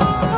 Oh.